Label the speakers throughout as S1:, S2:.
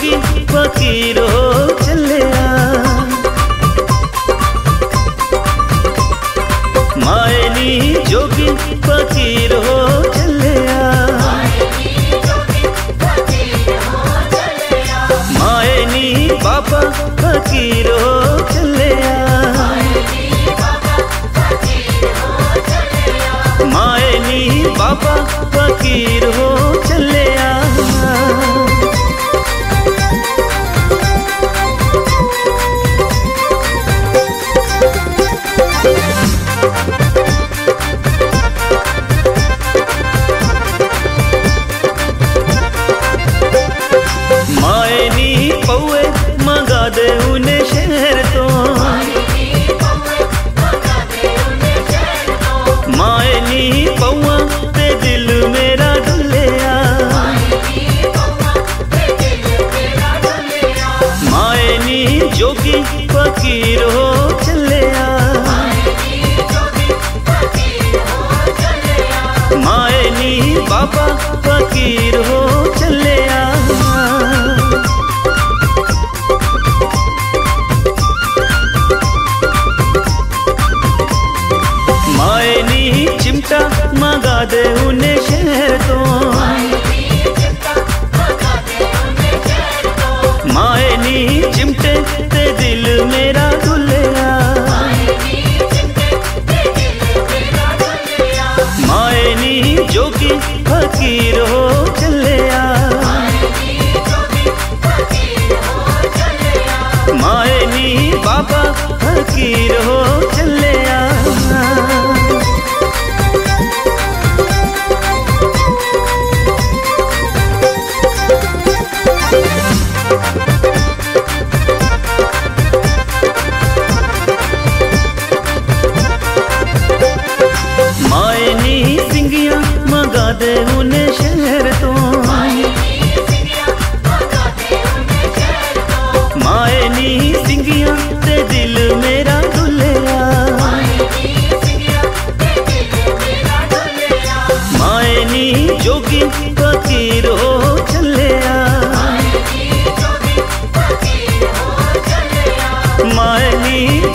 S1: जोगी फकीरो चलिया मायनी जोगी फकीरो चलिया मायनी बाबा फकीरो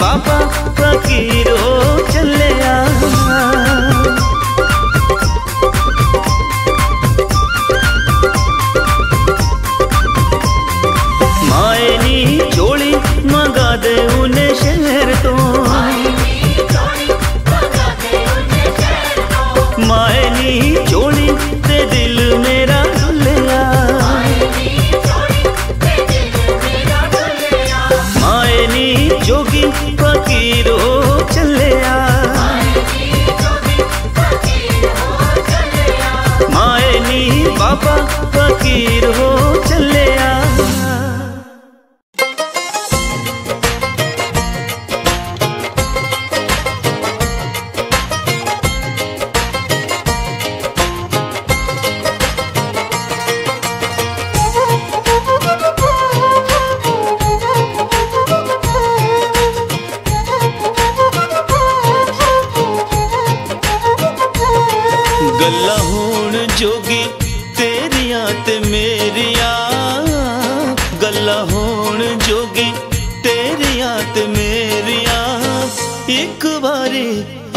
S1: बाबा फकीर हो चले आ। फकीर हो। सवारे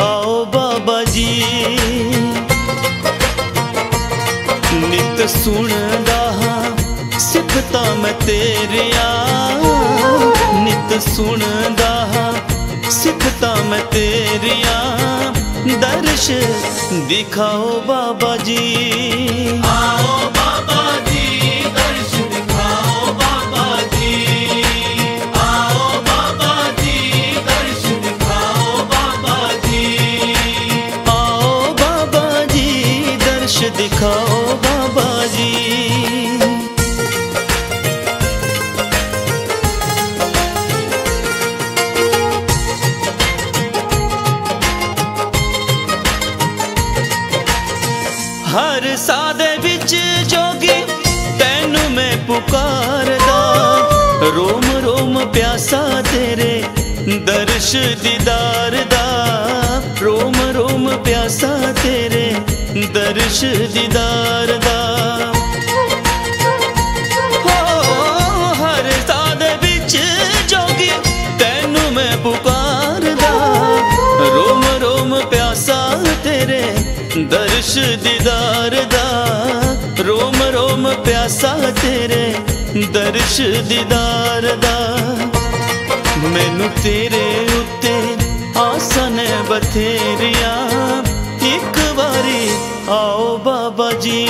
S1: आओ बाबा जी। नित सुनदा हाँ सिखता मैं तेरिया नित सुनदा हाँ सिखता मैं तेरिया दर्श दिखाओ बाबा जी। आओ ਰੋਮ ਰੋਮ ਪਿਆਸਾ ਤੇਰੇ ਦਰਸ਼ ਦੀਦਾਰ ਦਾ। ਰੋਮ ਰੋਮ ਪਿਆਸਾ ਤੇਰੇ ਦਰਸ਼ ਦੀਦਾਰ ਦਾ। ਹਰ ਸਾਦ ਵਿੱਚ ਜੋਗੀ ਤੈਨੂੰ ਮੈਂ ਪੁਕਾਰਦਾ। ਰੋਮ ਰੋਮ ਪਿਆਸਾ ਤੇਰੇ ਦਰਸ਼ ਦੀਦਾਰ ਦਾ। ਰੋਮ ਰੋਮ ਪਿਆਸਾ ਤੇਰੇ ਦਰਸ਼ ਦੀਦਾਰ ਦਾ। ਮੈਨੂੰ ਤੇਰੇ ਉੱਤੇ ਆਸਾਂ ਨੇ ਬਥੇਰੀਆਂ। ਇੱਕ ਵਾਰੀ ਆਓ ਬਾਬਾ ਜੀ।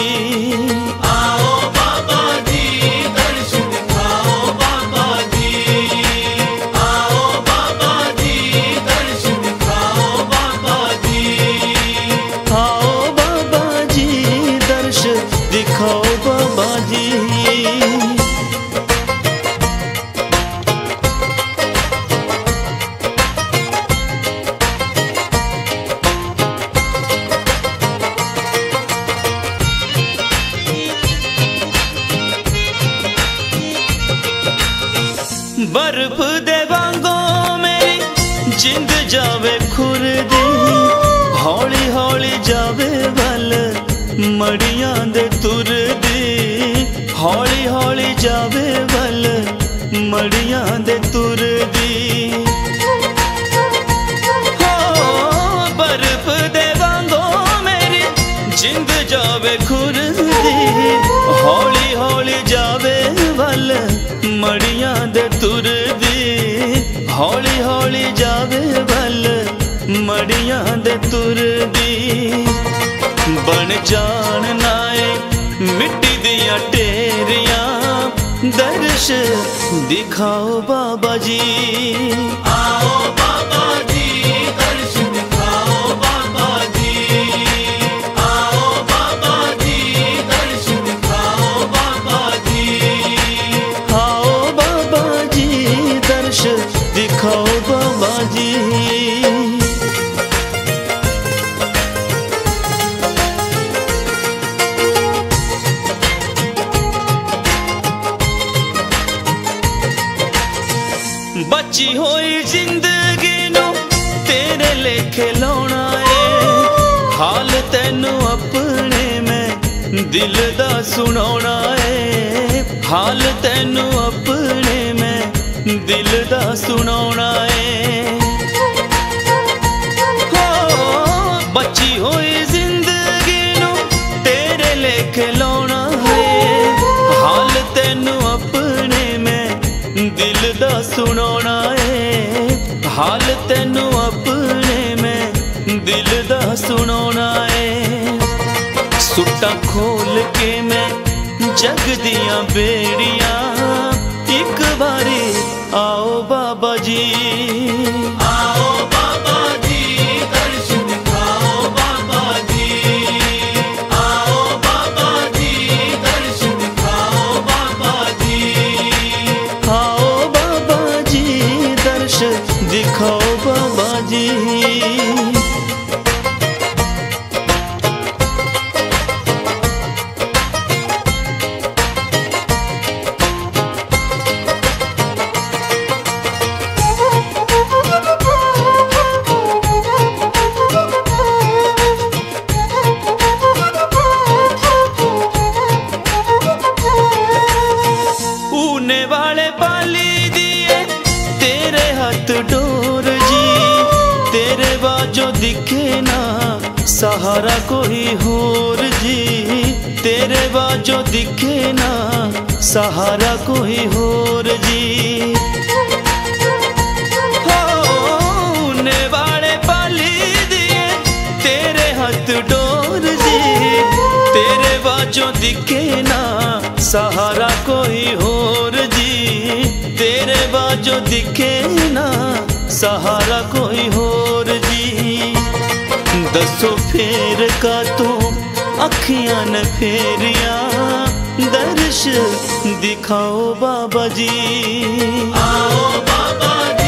S1: ਬਰਫ਼ ਦੇ ਵਾਂਗੂ ਮੇਰੀ ਜਿੰਦ ਜਾਵੇ ਖੁਰਦੀ ਹੌਲੀ ਹੌਲੀ ਜਾਵੇ ਵੱਲ, ਮੜੀਆਂ ਦੇ ਤੁਰਦੀ ਹੌਲੀ ਹੌਲੀ ਜਾਵੇ ਵੱਲ, ਮੜੀਆਂ ਦੇ ਤੁਰਦੀ ਹੋ, ਬਰਫ਼ ਦੇ ਵਾਂਗੂ ਮੇਰੀ ਜਿੰਦ ਜਾਵੇ ਖੁਰਦੀ ਮੜੀਆਂ ਦੇ ਤੁਰਦੀ ਬਣ ਜਾਣ ਨਾਏ ਮਿੱਟੀ ਦੀਆਂ ਢੇਰੀਆਂ ਦਰਸ਼ ਦਿਖਾਓ ਬਾਬਾ ਜੀ
S2: ਆਓ ਬਾਬਾ
S1: ਹਾਲ ਤੈਨੂੰ ਆਪਣੇ ਮੈਂ ਦਿਲ ਦਾ ਸੁਣਾਉਣਾ ਏ। ਹਾਲ ਤੈਨੂੰ ਆਪਣੇ ਮੈਂ ਦਿਲ ਦਾ ਸੁਣਾਉਣਾ ਏ। ਹੋ, ਬਚੀ ਹੋਈ ਜ਼ਿੰਦਗੀ ਨੂੰ ਤੇਰੇ ਲੇਖੇ ਲਾਉਣਾ चिमटा खोल के मैं जग दिया बेड़िया। एक बारी आओ बाबा जी। आओ बाबा जी दर्शन दिखाओ बाबा जी। आओ बाबा जी दर्शन दिखाओ बाबा जी। आओ बाबा जी दर्शन दिखाओ बाबा जी। कोई होर जी, तेरे बाजो दिखे ना, सहारा कोई होर जी। वाले पाली हाथ जी। तेरे
S2: दिखे ना, सहारा कोई होर जी। तेरे बाजो दिखे ना, सहारा कोई होर जी। दसो फेर का तू अखियाँ न फेरिया।
S1: दर्श दिखाओ बाबा जी। आओ बाबा जी।